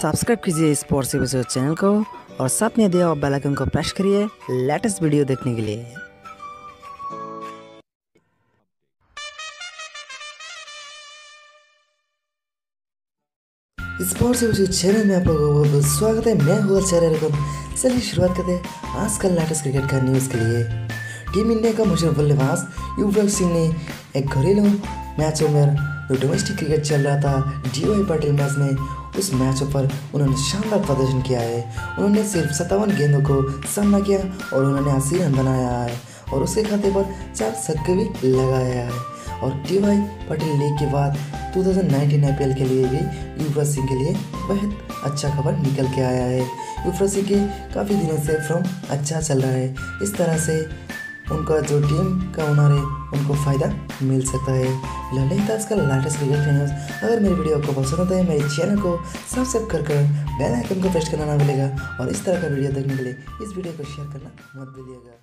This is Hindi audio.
सब्सक्राइब कीजिए स्पोर्ट्स एपिसोड चैनल को और साथ में दिया बेल आइकन को प्रेस करिए लेटेस्ट वीडियो देखने के लिए। स्पोर्ट्स एपिसोड चैनल में आप लोगों को बहुत स्वागत है। मैं हूँ चैनल को चलिए शुरुआत करते हैं आज कल लेटेस्ट क्रिकेट का न्यूज़ के लिए। टीम इंडिया का मशहूर बल्लेबाज युवराज सिंह ने एक घरेलू मैचों में जो डोमेस्टिक क्रिकेट चल रहा था। डी वाई पाटिल मैच में उस मैच पर उन्होंने शानदार प्रदर्शन किया है। उन्होंने सिर्फ़ सत्तावन गेंदों को सामना किया और उन्होंने अस्सी रन बनाया है और उसके खाते पर चार छक्के भी लगाया है। और टी वाई पटेल लीग के बाद 2019 आईपीएल के लिए भी युवराज सिंह के लिए बेहद अच्छा खबर निकल के आया है। युवराज सिंह के काफ़ी दिनों से फॉर्म अच्छा चल रहा है। इस तरह से उनका जो टीम का ओनर है, उनको फ़ायदा मिल सकता है। फ़िलहाल यही था इसका लेटेस्ट क्रिकेट न्यूज़ अगर मेरी वीडियो आपको पसंद आता है, मेरे चैनल को सब्सक्राइब कर कर बेल आइकन को प्रेस करना ना भूलेगा। और इस तरह का वीडियो देखने के लिए इस वीडियो को शेयर करना मत भूलिएगा।